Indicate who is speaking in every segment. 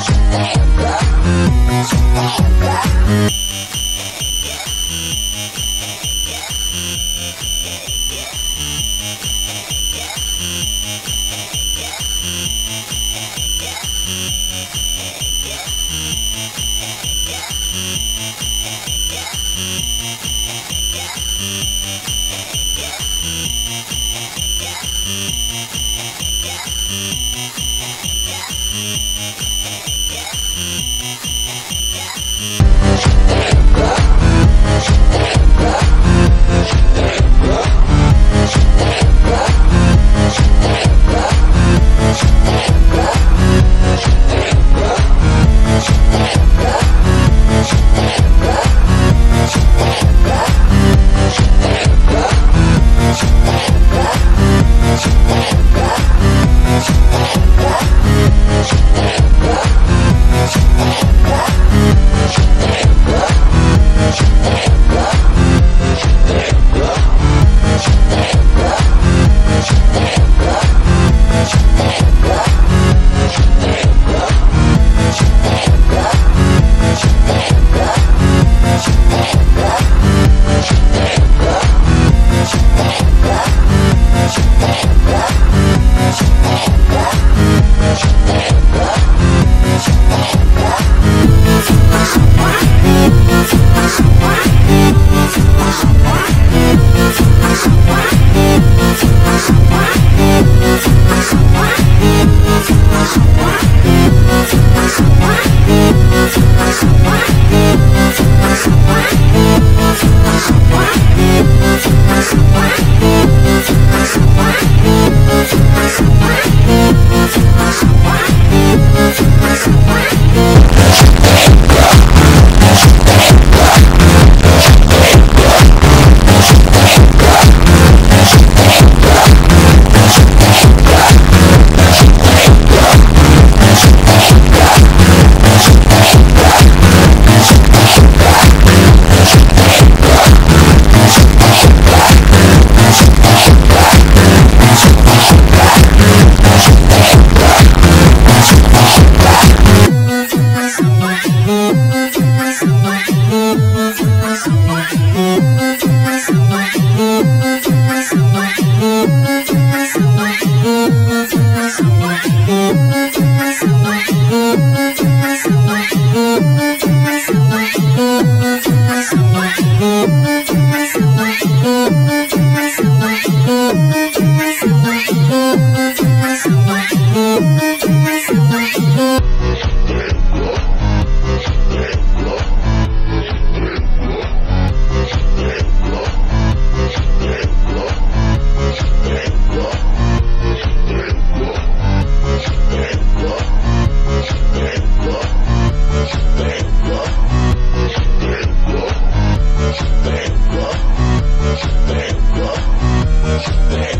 Speaker 1: Thank you. Hey.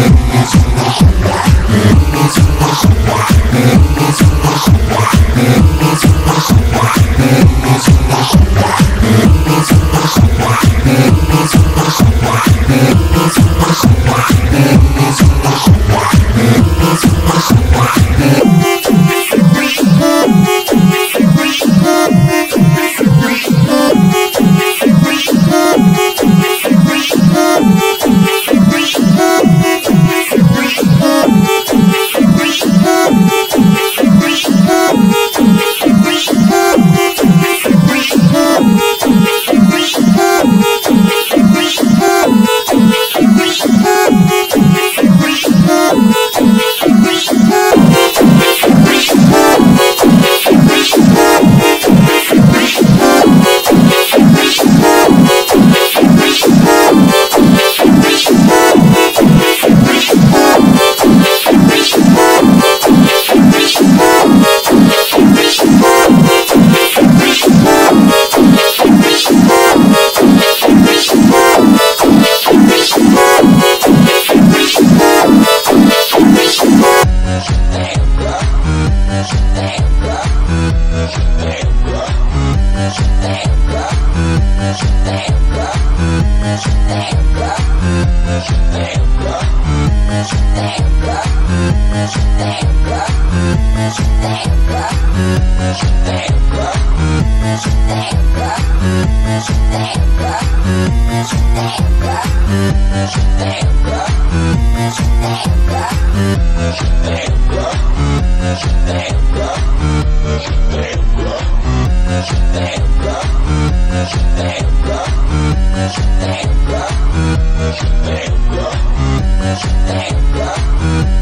Speaker 1: you Thank you. Damn. Thank you.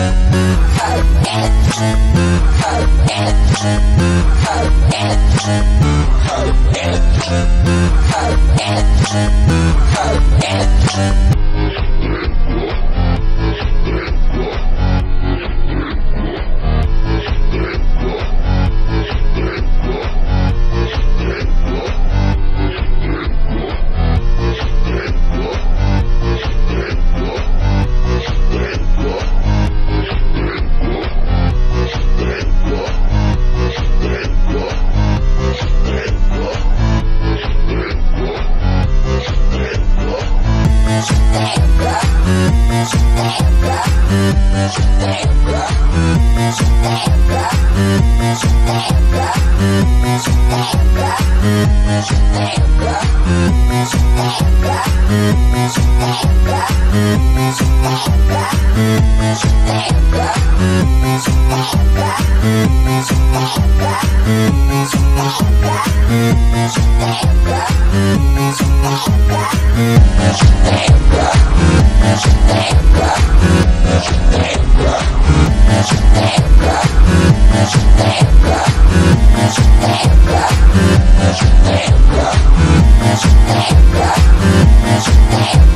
Speaker 1: Thank you.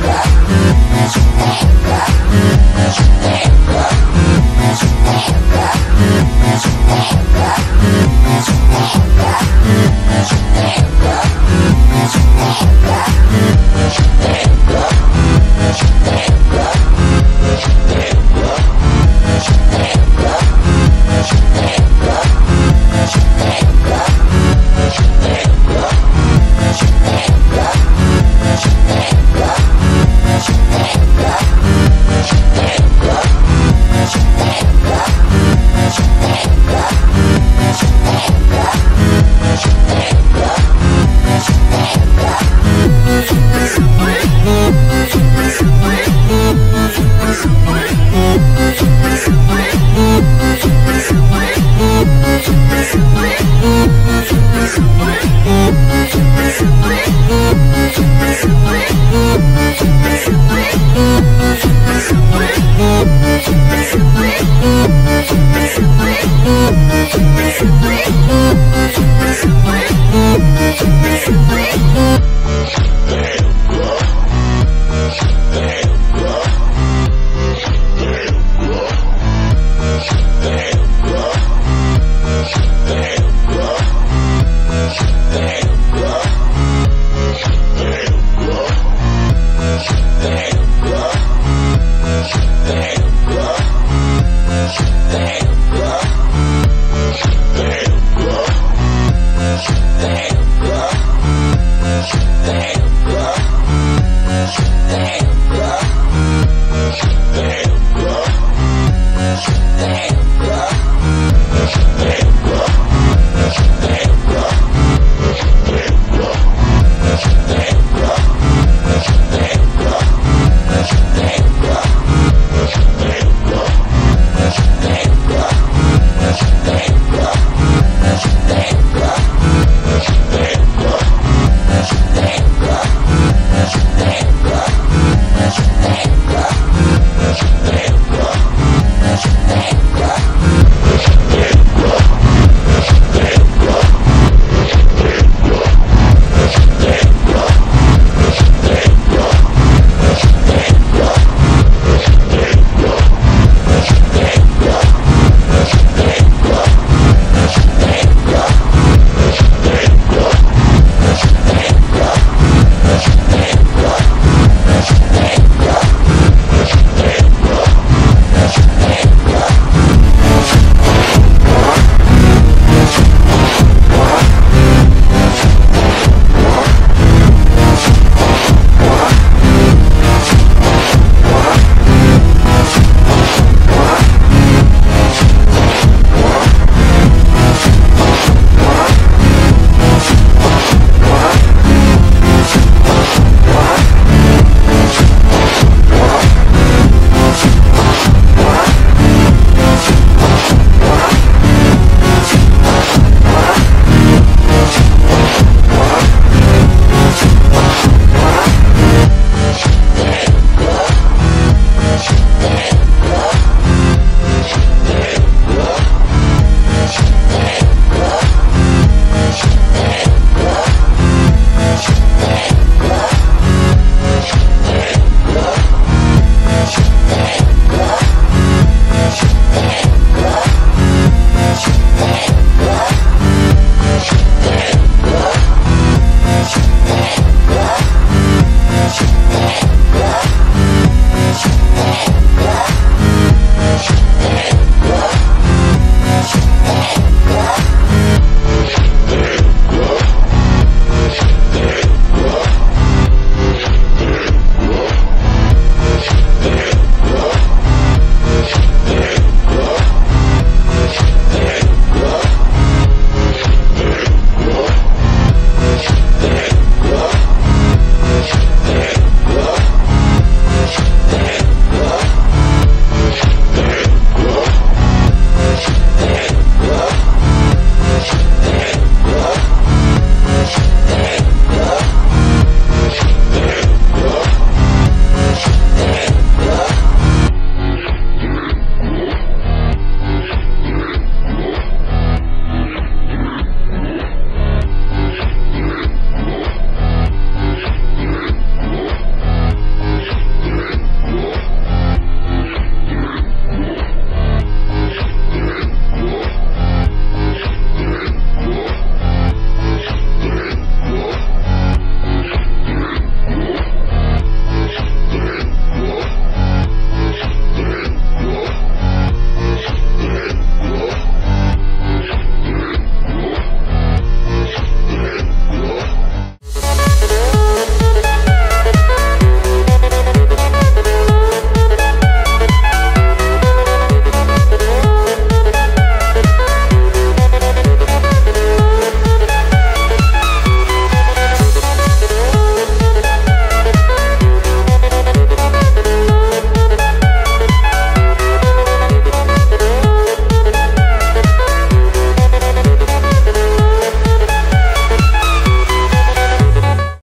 Speaker 1: Blah.